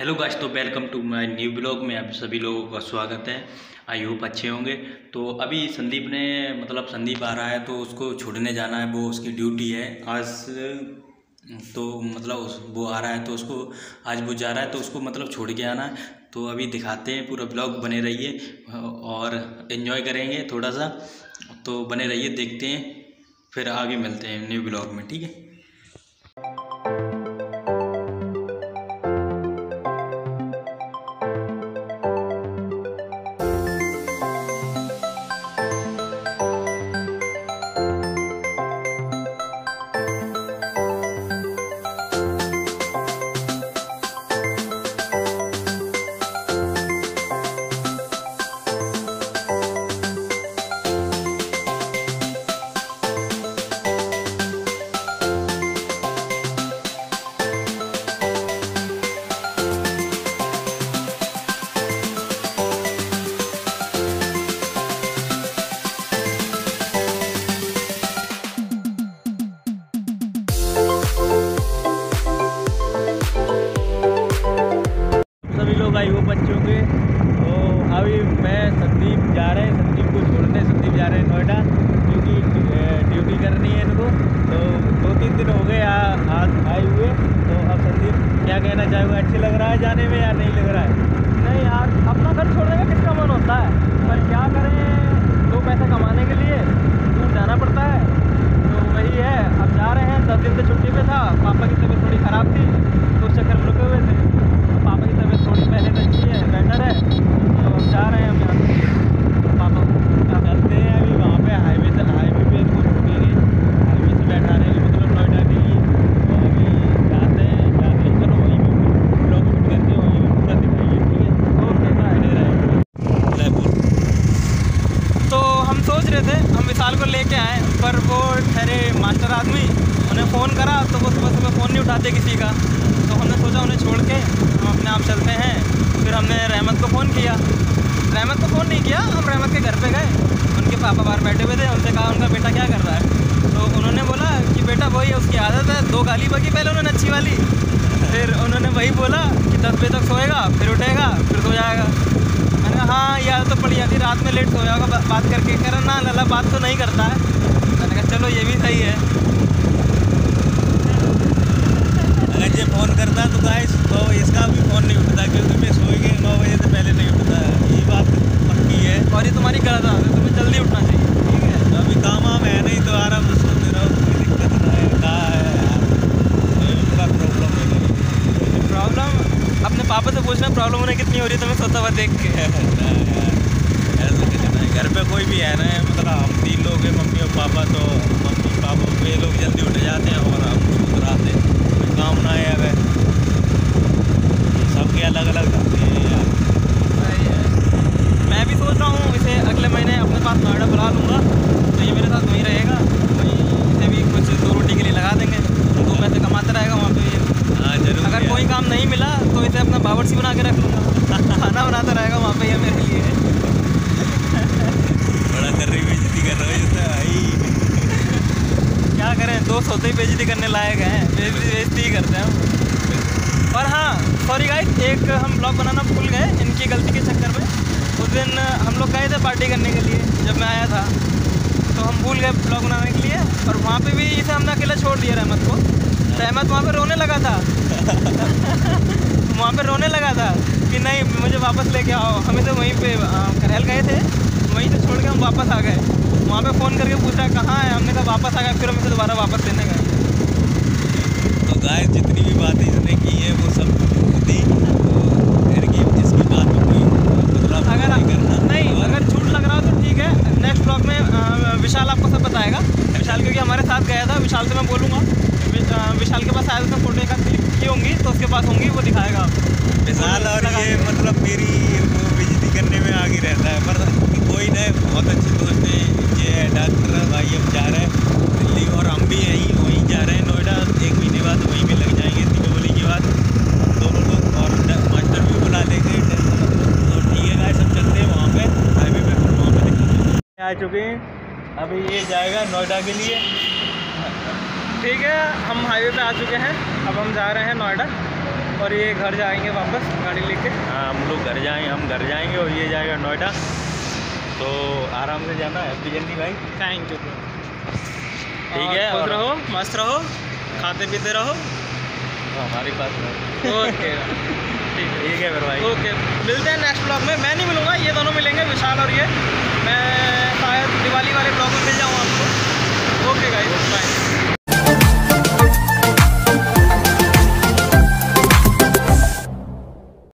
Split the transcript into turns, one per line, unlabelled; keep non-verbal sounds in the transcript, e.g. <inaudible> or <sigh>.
Hello guys तो welcome to my new blog में आप सभी लोगों का स्वागत है। आई होप अच्छे होंगे। तो अभी संदीप ने मतलब संदीप आ रहा है तो उसको छोड़ने जाना है, वो उसकी ड्यूटी है। आज तो मतलब उस, वो आ रहा है तो उसको, आज वो जा रहा है तो उसको मतलब छोड़ के आना है। तो अभी दिखाते हैं, पूरा ब्लॉग बने रहिए और इन्जॉय करेंगे थोड़ा सा। तो बने रहिए, देखते हैं, फिर आगे मिलते हैं न्यू ब्लॉग में, ठीक है? आई वो बच्चों के। तो अभी मैं संदीप जा रहे हैं, संदीप को छोड़ने। संदीप जा रहे हैं नोएडा, क्योंकि ड्यूटी करनी है इनको। तो दो तीन दिन हो गए आज आए हुए। तो अब संदीप क्या कहना चाहेगा? अच्छे लग रहा है जाने में या नहीं लग रहा है?
नहीं यार, अपना घर छोड़ने का किसका मन होता है? पर क्या करें दो पैसा कमाने के लिए दूर जाना पड़ता है तो वही है अब जा रहे हैं दस दिन से छुट्टी पे था पापा की तबीयत थोड़ी ख़राब थी तो उस चक्कर में रुके हुए थे तो पापा की तबीयत थोड़ी पहले से अच्छी है बेटर है तो अब जा रहे हैं हम यहाँ से पापा को
चलते हैं अभी वहाँ पे हाईवे से हाईवे पे इनको छूटेंगे हाईवे से बैठा रहेंगे मतलब नोएडा के लिए तो अभी जाते हैं जाते हैं चलो वहीं पे ब्लॉग शूट करते हैं वहीं पे पूरा दिखाइए ठीक है
ओके बाय
बने रहेंगे ले बोल
तो हम सोच रहे थे हम विशाल को लेके आए पर वो ठहरे मास्टर आदमी उन्हें फ़ोन करा तो वो सुबह सुबह फ़ोन नहीं उठाते किसी का। तो हमने सोचा उन्हें छोड़ के हम अपने आप चलते हैं। फिर हमने रहमत को फ़ोन किया। रहमत को फ़ोन नहीं किया, हम रहमत के घर पे गए। उनके पापा बाहर बैठे हुए थे उनसे कहा, उनका बेटा क्या कर रहा है? तो उन्होंने बोला कि, बेटा, वही उसकी आदत है, दो गाली बगी पहले उन्होंने अच्छी वाली। फिर उन्होंने वही बोला कि, दस बजे तक सोएगा, फिर उठेगा, फिर सो जाएगा। मैंने कहा हाँ ये आदत तो पड़ी जाती रात में लेट सोया होगा बात करके कह रहा ना लला बात तो नहीं करता है। मैंने कहा, चलो, ये भी सही है
अगर ये फ़ोन करता तो गाइस तो इसका भी फ़ोन नहीं उठता क्योंकि मैं सोई गई नौ बजे से पहले नहीं उठता। ये बात पक्की है।
और ये तुम्हारी गलत आदत है तुम्हें जल्दी उठना चाहिए ठीक है?
तो अभी काम वाम है नहीं तो आराम से सोते रहो कोई दिक्कत ना है। कहा है यार? प्रॉब्लम है
प्रॉब्लम अपने पापा से पूछना प्रॉब्लम उन्हें कितनी हो रही है तुम्हें सोता हुआ देख के। <laughs>
ऐसा कुछ नहीं। घर पे कोई भी है ना मतलब हम तीन लोग हैं मम्मी और पापा तो मम्मी पापा वे लोग जल्दी उठ जाते हैं और हम कोई काम ना है अगर सबके अलग अलग धंधे हैं यार
सही है मैं भी सोच रहा हूँ इसे अगले महीने अपने पास नोएडा बुला लूँगा तो ये मेरे साथ वहीं रहेगा वहीं इसे भी कुछ दो रोटी के लिए लगा देंगे दो पैसे कमाता रहेगा वहाँ पे ये
हाँ ज़रूर
अगर
यार।
कोई काम नहीं मिला तो इसे अपना बावर्ची बना के रख लूँगा खाना बनाता रहेगा वहाँ पे ये मेरे लिए
बड़ा कर रही बेइज्जती कर रहा है जैसे भाई
क्या करें दोस्त होते ही बेइज्जती करने लायक हैं। बेजती ही करते हैं और हाँ सॉरी गाइस एक हम ब्लॉग बनाना भूल गए, इनकी गलती के चक्कर में। उस दिन हम लोग गए थे पार्टी करने के लिए, जब मैं आया था। तो हम भूल गए ब्लॉग बनाने के लिए, और वहाँ पे भी इसे हमने अकेला छोड़ दिया रहमत को। रहमत वहाँ पे रोने लगा था। <laughs> वहाँ पे रोने लगा था कि नहीं, मुझे वापस लेके आओ। हमें तो वहीं पे करहल गए थे। वहीं से छोड़ के हम वापस आ गए। वहाँ पे फ़ोन करके पूछा कहाँ है? हमने कहा वापस आ गए। फिर हम इसे दोबारा वापस लेने गए।
तो गाय जितनी भी बातें इसने की है वो सब थी तो इनकी इसकी बात में कोई
अगर
नहीं करना।
नहीं
और
अगर झूठ लग रहा हो तो ठीक है। नेक्स्ट ब्लॉग में विशाल आपको सब बताएगा। विशाल क्योंकि हमारे साथ गया था विशाल से मैं बोलूँगा। विशाल के पास आया उसने फ़ोटो एक क्लिक की होंगी तो उसके पास होंगी वो दिखाएगा आपको।
विशाल और ये मतलब मेरी करने में आगे रहता है, पर कोई नहीं बहुत अच्छे दोस्त हैं ये है डॉक्टर भाई, अब जा रहे हैं दिल्ली और हम भी यहीं, वहीं जा रहे हैं नोएडा, एक महीने बाद वहीं पे लग जाएँगे दीपावली के बाद दोनों लोग और मास्टर भी बुला लेंगे तो ठीक है गाय सब चलते हैं वहाँ पे हाईवे पे फिर वहाँ पे आ चुके हैं, अभी ये जाएगा नोएडा के लिए।
ठीक है, हम हाईवे पे आ चुके हैं, अब हम जा रहे हैं नोएडा। और ये घर जाएँगे वापस गाड़ी लेके?
हाँ हम लोग घर जाएँगे हम घर जाएँगे और ये जाएगा नोएडा। तो आराम से जाना हैप्पी जर्नी भाई।
थैंक यू
ठीक है, और-
रहो मस्त रहो खाते पीते रहो।
तो हमारे पास।
ओके ठीक है।
ठीक है फिर भाई।
ओके मिलते हैं नेक्स्ट ब्लॉग में। मैं नहीं मिलूँगा ये दोनों मिलेंगे विशाल और ये। मैं